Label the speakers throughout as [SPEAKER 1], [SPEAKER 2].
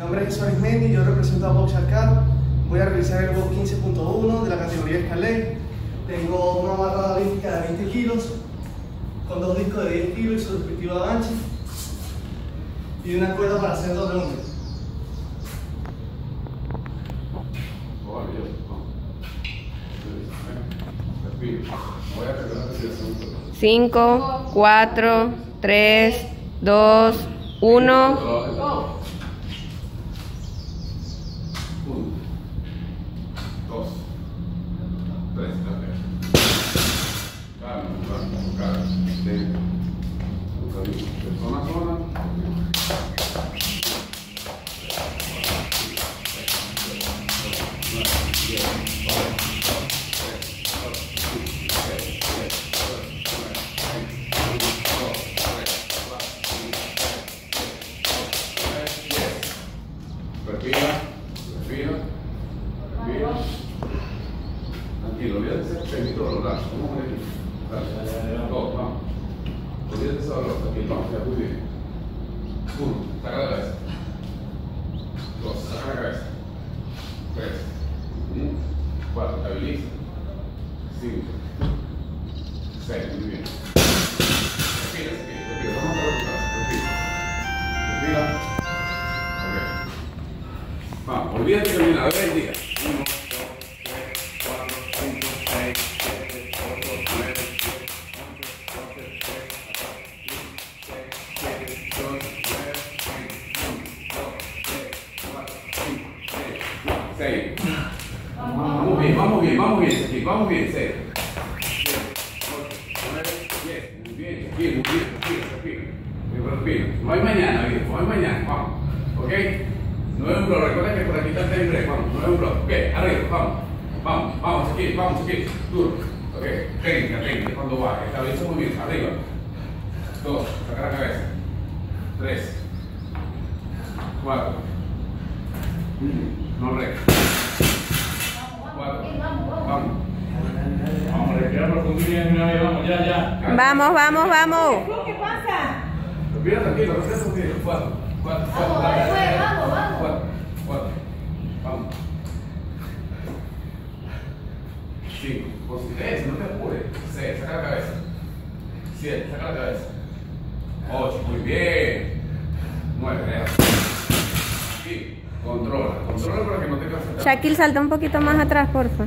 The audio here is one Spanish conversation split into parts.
[SPEAKER 1] nombre es Jesús Arismendi, yo represento a Box Arcade. Voy a realizar el box 15.1 de la categoría Escalé. Tengo una barra olímpica de 20 kilos, con dos discos de 10 kilos y su respectiva gancho. Y una cuerda para hacer doble hombre.
[SPEAKER 2] Cinco, cuatro, tres, dos. Uno,
[SPEAKER 3] dos, tres, calma, calma, calma, lento, de zona a zona. Respira, respira, respira. Tranquilo, olvídate ese pequeñito de los brazos. Vamos a ver aquí. Dale, dos, vamos. Olvídate ese dolor, tranquilo, vamos, ya muy bien. Uno, saca la cabeza. 4, estabiliza. 5, 6, muy bien. Respira, respira, vamos a respirar, respira. Respira. Ok. Vamos, olvídate de caminar, a ver el día. Vamos bien, 6. 7, 8, 9, 10, muy bien, bien, muy bien, respira, respira. Respira. No hay mañana, viejo, no hay mañana, vamos. ¿Ok? No es un blog, recuerda que por aquí está el break, vamos, no es un blog. Ok, arriba, vamos, vamos, vamos, aquí, vamos, aquí, duro. Ok, técnica, técnica, cuando baje, estabiliza muy bien, arriba. Dos, saca la cabeza. Tres. Cuatro. No recto. Cuatro. Vamos.
[SPEAKER 4] Vamos, una vez, vamos, ya, ya.
[SPEAKER 2] Vamos, vamos, vamos.
[SPEAKER 5] ¿Qué pasa?
[SPEAKER 3] Respira tranquilo, respira tranquilo. Cuatro. Cuatro. Cuatro.
[SPEAKER 5] Vamos, vamos, vamos.
[SPEAKER 3] Cuatro. Cuatro. Vamos. Cinco. Considera no te apures. Seis, saca la cabeza. Siete, saca la cabeza. Ocho, muy bien. Nueve, deja. Aquí, controla. Controla para que no te canses.
[SPEAKER 2] Shaquille, salta un poquito más atrás, porfa.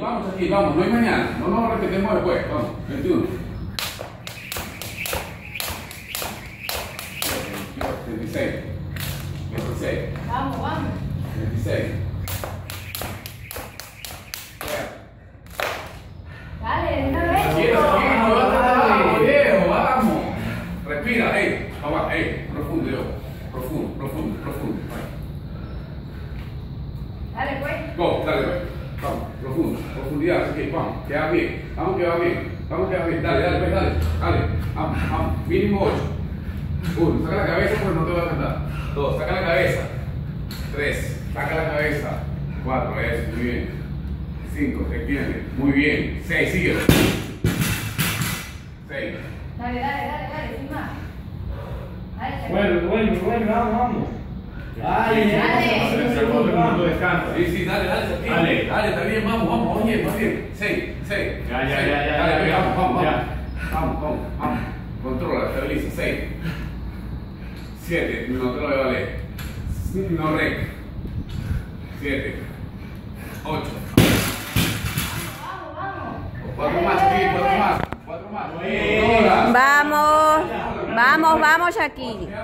[SPEAKER 3] Vamos aquí, vamos aquí, vamos, no hay mañana, no nos repetimos después, vamos, 21. 26. 26.
[SPEAKER 5] Vamos, vamos.
[SPEAKER 3] 26.
[SPEAKER 5] Dale, de una vez.
[SPEAKER 3] Tranquilo, vamos, viejo, vamos. Respira, ey, vamos, ey, profundo, yo. Profundo, profundo, profundo.
[SPEAKER 5] Dale, pues.
[SPEAKER 3] Go, dale, pues. Profundo, profundidad, que vamos, queda bien, vamos que va bien, vamos que va bien, dale, dale, pues, dale, dale, vamos, vamos, mínimo 8. Uno, saca la cabeza pero no te va a cantar. Dos, saca la cabeza. Tres, saca la cabeza. Cuatro, eso, muy bien. Cinco, se extiende, muy bien. Seis, sigue. Seis.
[SPEAKER 5] Dale, dale, dale, dale, sin más. Dale,
[SPEAKER 4] Bueno, bueno, bueno, vamos, vamos. Dale,
[SPEAKER 5] Dale.
[SPEAKER 3] Sí, sí, dale, dale.
[SPEAKER 4] Dale.
[SPEAKER 3] dale, está bien, vamos, vamos, oye, más bien. Seis, seis.
[SPEAKER 4] Ya, ya, ya, ya,
[SPEAKER 3] Dale, pues, vamos, vamos, vamos. Vamos, vamos, vamos. Controla, estabiliza. Seis. Siete, no te lo voy a valer. No. Ocho.
[SPEAKER 5] Vamos, vamos.
[SPEAKER 3] Cuatro más, aquí, cuatro más. Cuatro más.
[SPEAKER 2] Vamos, vamos, vamos,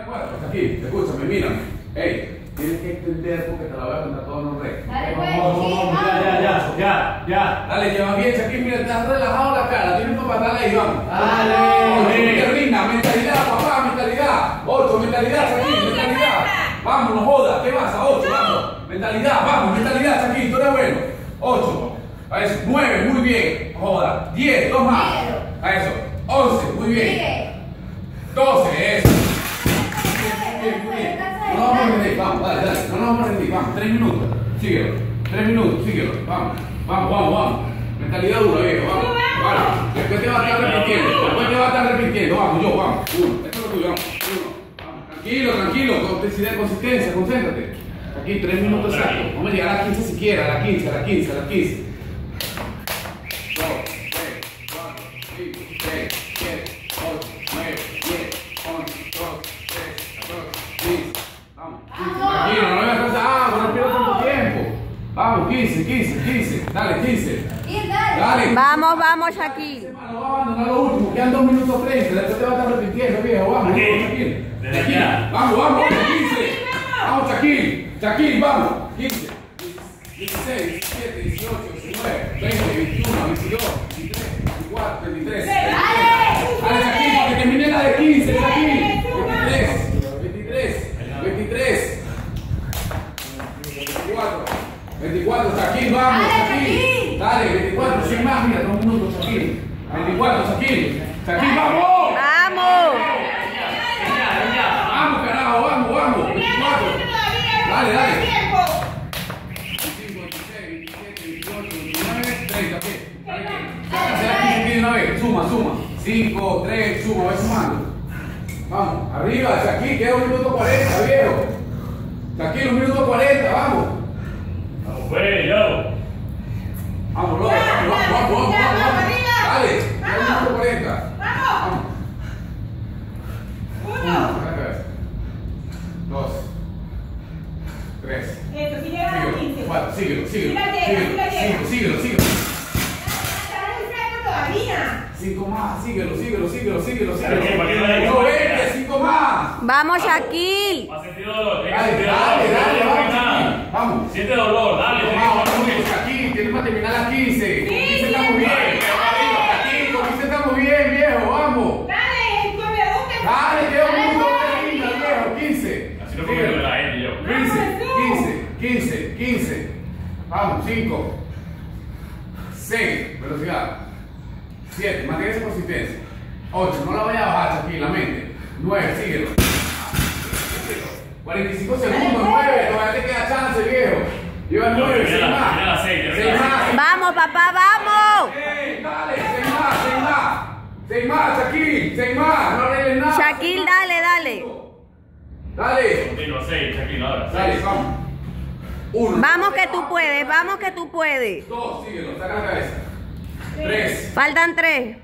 [SPEAKER 3] cuatro. Aquí, escúchame, mírame. Ey, tienes que entender porque te la voy a contar todo en un recto.
[SPEAKER 5] Dale, pues.
[SPEAKER 4] Vamos,
[SPEAKER 5] Sí,
[SPEAKER 4] vamos, ya, ya,
[SPEAKER 5] vamos.
[SPEAKER 4] ya, ya, ya.
[SPEAKER 3] Dale, lleva bien, Shaquille, mira, te has relajado la cara, tienes para patarle ahí, vamos.
[SPEAKER 4] Dale.
[SPEAKER 3] Rinda, mentalidad, papá, mentalidad. Ocho, mentalidad, Shaquille, mentalidad. Vamos. no jodas. ¿Qué vas? A 8, vamos. Mentalidad, vamos, mentalidad, Shaquille, tú eres bueno. 8, a eso. 9, muy bien. No joda. 10, dos más. A eso. 11, muy bien. 12, eso. Bien, muy bien. No nos vamos a rendir, vamos, dale, dale. No nos vamos a rendir, vamos. 3 minutos. Síguelo. 3 minutos, síguelo. Vamos, vamos, vamos, vamos. Mentalidad dura, viejo, vamos. Vamos. Después te va a estar repitiendo. Después te va a estar repitiendo. Vamos, yo, vamos. Uno. Esto es lo tuyo, vamos. Uno. Vamos. Tranquilo, tranquilo. Consistencia, consistencia, concéntrate. Aquí, 3 minutos exactos. Vamos a llegar a las 15 siquiera. A las 15, a las 15, a las 15. 2, 3, 4, 5, 6, 7, 8, 9, 10, 11, 12, 13, 14, 15. Vamos. 15. Tranquilo, no me vas a cansar. Ah, no pierdas tanto tiempo. Vamos, 15, 15, 15. Dale, 15.
[SPEAKER 5] Ir, dale.
[SPEAKER 2] Vamos, vamos, Shaquille.
[SPEAKER 3] No va a abandonar lo último, quedan 2 minutos 30, después te vas a estar repitiendo, viejo, vamos,
[SPEAKER 4] Aquí.
[SPEAKER 3] vamos, Shaquille. Vamos, vamos, 15. Vamos, Shaquille, Shaquille, vamos, 15, 16, 17, 18, 19, 20, 21, 22, 23, 24, 23.
[SPEAKER 5] ¡Dale!
[SPEAKER 3] Dale, Shaquille, para que termine la de 15, Shaquille. 23, 23, 23. 24, 24, Shaquille, vamos,
[SPEAKER 5] Dale,
[SPEAKER 3] Shaquille.
[SPEAKER 5] Shaquille.
[SPEAKER 3] Dale, 24, 100 más, mira, 2 minutos, Shaquille. 24, Shaquille. Shaquille, vamos.
[SPEAKER 2] Vamos.
[SPEAKER 3] Vamos, carajo, vamos, vamos. 24. Dale, dale. 25, 26, 27, 28, 29, 30, ¿qué? 15 de una vez, suma, suma. 5, 3, suma, voy sumando. Vamos, arriba, Shaquille, queda un minuto 40, viejo. Shaquille, un minuto 40, vamos.
[SPEAKER 4] Vamos, pues, yo.
[SPEAKER 3] Vamos, loco, vamos, vamos, vamos, vamos, vamos.
[SPEAKER 5] vamos.
[SPEAKER 3] Dale, minuto 40.
[SPEAKER 5] Vamos.
[SPEAKER 3] Vamos. Uno, dos, tres,
[SPEAKER 5] Eso, si llegas a
[SPEAKER 3] síguelo,
[SPEAKER 5] 15.
[SPEAKER 3] cuatro, síguelo, síguelo,
[SPEAKER 5] Sí la llega,
[SPEAKER 3] síguelo,
[SPEAKER 5] sí la llega.
[SPEAKER 3] síguelo, síguelo. Cinco más, síguelo, síguelo, síguelo, síguelo, síguelo. No, vete, cinco más.
[SPEAKER 2] Vamos, Shaquille.
[SPEAKER 4] Va a sentir dolor.
[SPEAKER 3] Dale, dale, dale, vamos, vamos.
[SPEAKER 4] Siente dolor, dale.
[SPEAKER 3] Vamos, vamos, terminar las 15. Con 15
[SPEAKER 5] Sí,
[SPEAKER 3] estamos bien.
[SPEAKER 5] sí,
[SPEAKER 3] Aquí, con 15 estamos bien, viejo, vamos.
[SPEAKER 5] Dale, tu pregunta.
[SPEAKER 3] Dale, queda un
[SPEAKER 5] dale.
[SPEAKER 3] 30, viejo, 15.
[SPEAKER 4] Así no puedo la yo.
[SPEAKER 3] 15, 15, 15, 15. Vamos, 5, 6, velocidad. 7, mantén esa consistencia. 8, no la vayas a bajar, Shaquille, la mente. 9, síguelo. 45 segundos, 9, todavía te queda chance, viejo. 9,
[SPEAKER 4] termina
[SPEAKER 3] 6
[SPEAKER 4] la-
[SPEAKER 3] más.
[SPEAKER 4] seis, termina
[SPEAKER 3] 6
[SPEAKER 4] la
[SPEAKER 3] más.
[SPEAKER 2] Vamos, papá, vamos.
[SPEAKER 3] Ey, dale, 6 más, 6 más. 6 más, Shaquille, 6 más. No arregles nada.
[SPEAKER 2] Shaquille,
[SPEAKER 3] seis
[SPEAKER 2] dale, dale.
[SPEAKER 3] Dale.
[SPEAKER 4] Continúa, seis, tranquilo, ahora.
[SPEAKER 3] Dale,
[SPEAKER 4] seis.
[SPEAKER 3] vamos. 1.
[SPEAKER 2] Vamos que tú puedes, vamos que tú puedes.
[SPEAKER 3] 2, síguelo, saca la cabeza. 3,
[SPEAKER 2] Faltan tres.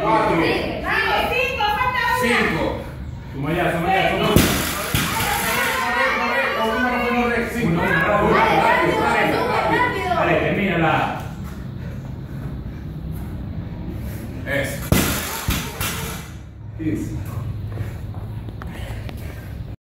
[SPEAKER 3] 4,
[SPEAKER 5] Sigue. Vamos, cinco, falta una.
[SPEAKER 3] 5.
[SPEAKER 4] Suma ya, suma ya, suma.